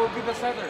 We'll be the center.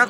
Chá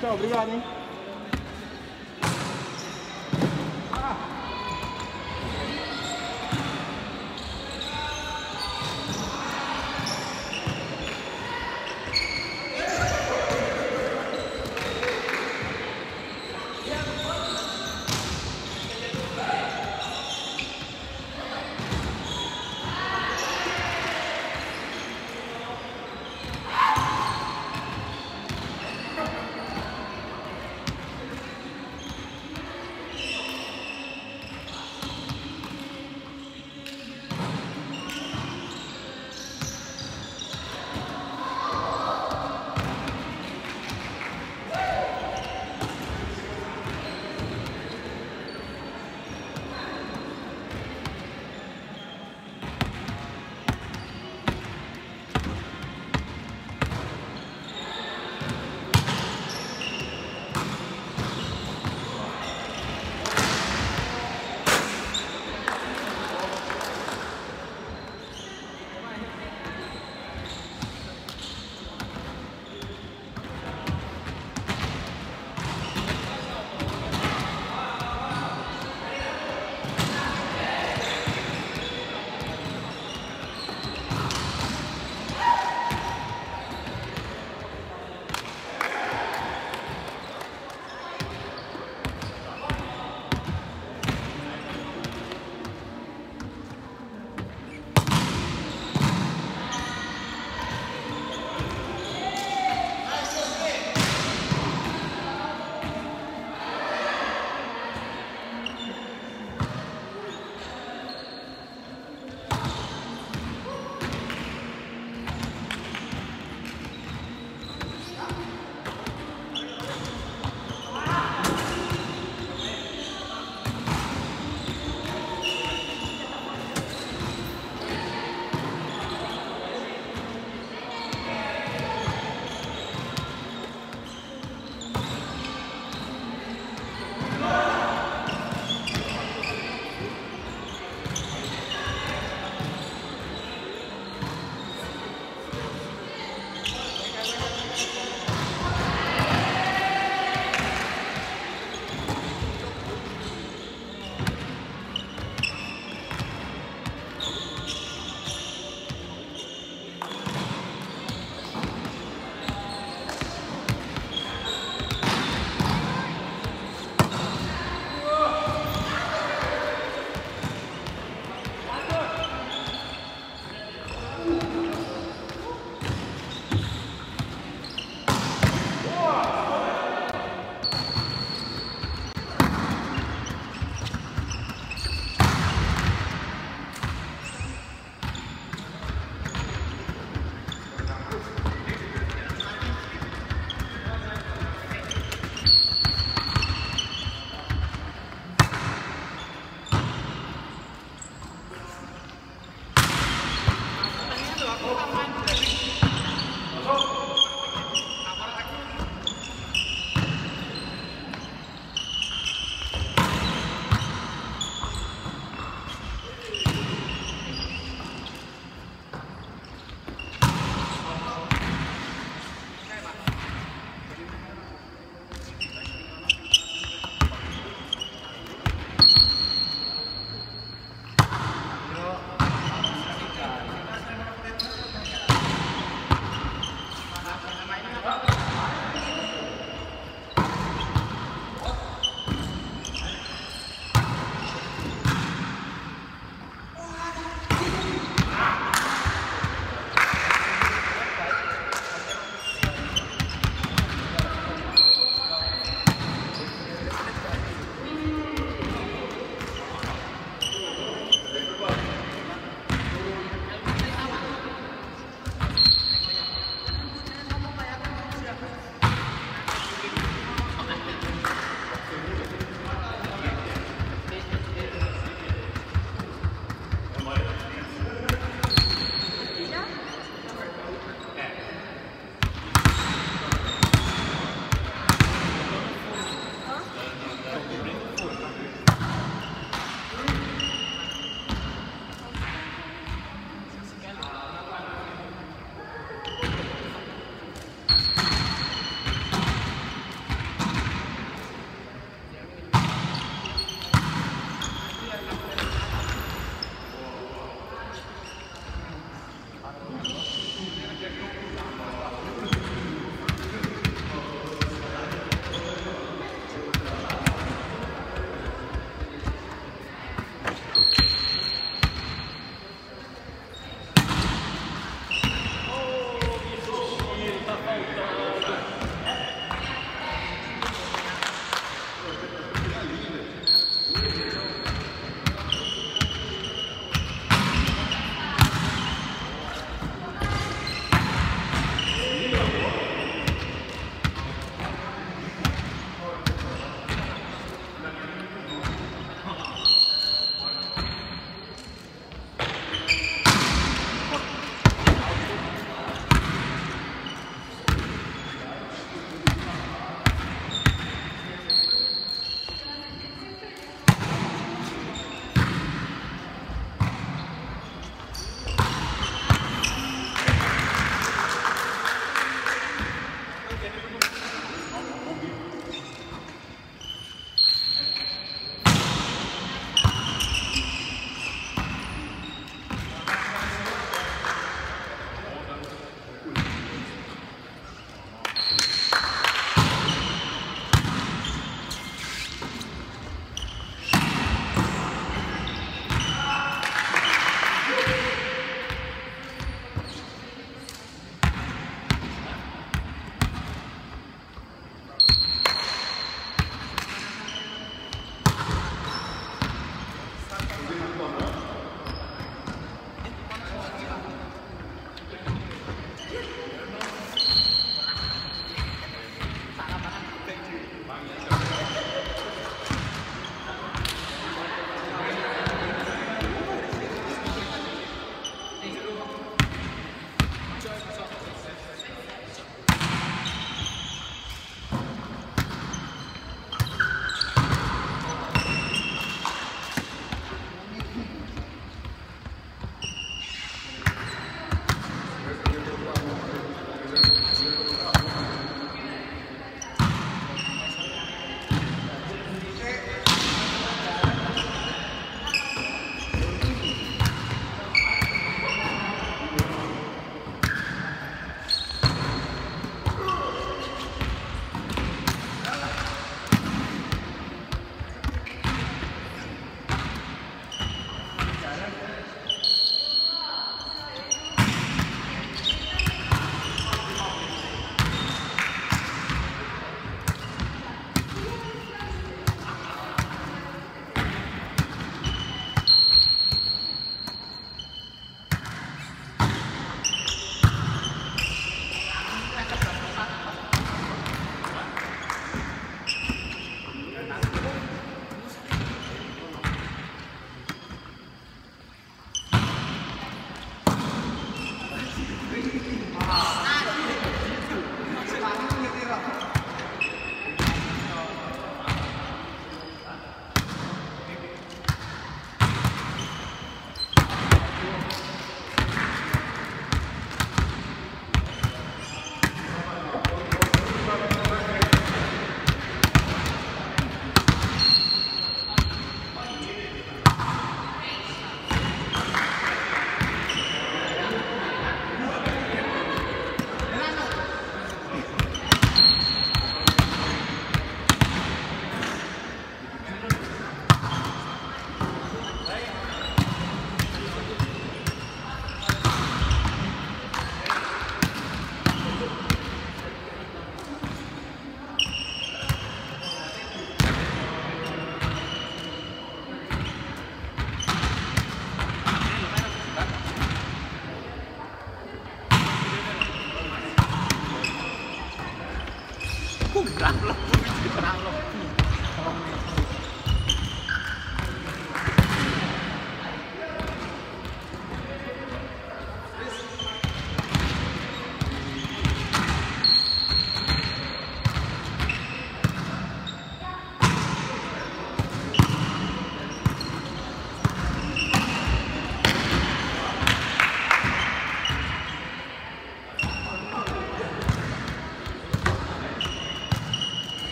Tchau, tchau. Obrigado, hein?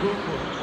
Hey,